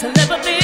to never be.